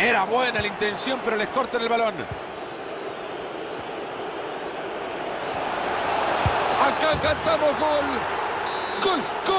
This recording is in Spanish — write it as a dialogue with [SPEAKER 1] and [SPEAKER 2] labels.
[SPEAKER 1] Era buena la intención, pero les cortan el balón.
[SPEAKER 2] Acá cantamos gol. Gol, gol.